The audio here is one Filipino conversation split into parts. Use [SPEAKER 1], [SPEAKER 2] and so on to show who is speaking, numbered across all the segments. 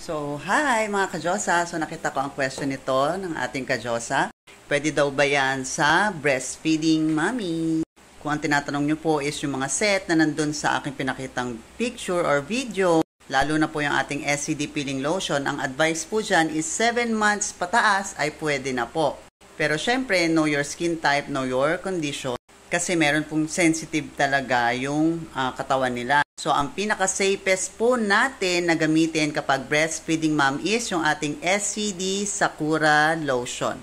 [SPEAKER 1] So, hi mga kajosa. So, nakita ko ang question nito ng ating kajosa. Pwede daw ba yan sa breastfeeding mommy? Kung ang tinatanong nyo po is yung mga set na nandun sa aking pinakitang picture or video, lalo na po yung ating SCD peeling lotion, ang advice po dyan is 7 months pataas ay pwede na po. Pero syempre, know your skin type, know your condition, kasi meron pong sensitive talaga yung uh, katawan nila. So, ang pinaka-safest po natin na gamitin kapag breastfeeding mom is yung ating SCD Sakura Lotion.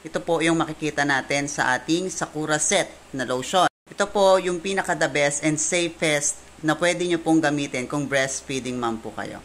[SPEAKER 1] Ito po yung makikita natin sa ating Sakura set na lotion. Ito po yung pinaka-the best and safest na pwede nyo pong gamitin kung breastfeeding mom po kayo.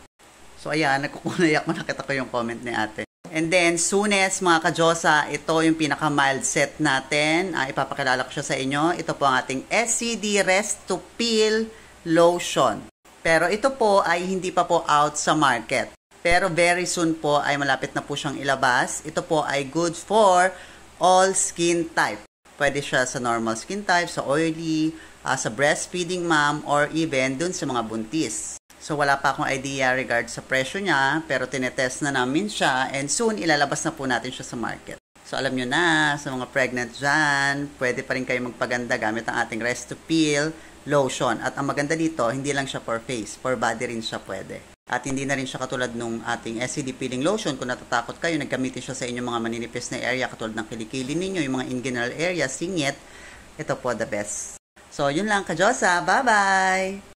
[SPEAKER 1] So, ayan, nagkukunayak ko nakita ko yung comment ni ate. And then, soonest mga kajosa, ito yung pinaka-mild set natin. Uh, ipapakilala ko siya sa inyo. Ito po ang ating SCD Rest to Peel lotion. Pero ito po ay hindi pa po out sa market. Pero very soon po ay malapit na po siyang ilabas. Ito po ay good for all skin type. Pwede siya sa normal skin type, sa oily, uh, sa breastfeeding mom, or even dun sa mga buntis. So wala pa akong idea regard sa presyo niya, pero tinetest na namin siya and soon ilalabas na po natin siya sa market. So alam nyo na, sa mga pregnant dyan, pwede pa rin kayo magpaganda gamit ang ating Rest to Peel lotion. At ang maganda dito, hindi lang siya for face, for body rin siya pwede. At hindi na rin siya katulad nung ating SCD peeling lotion. Kung natatakot kayo, naggamitin siya sa inyong mga maninipis na area katulad ng kilikili ninyo, yung mga inguinal area, singit. Ito po the best. So, yun lang, Kajosa. Bye-bye!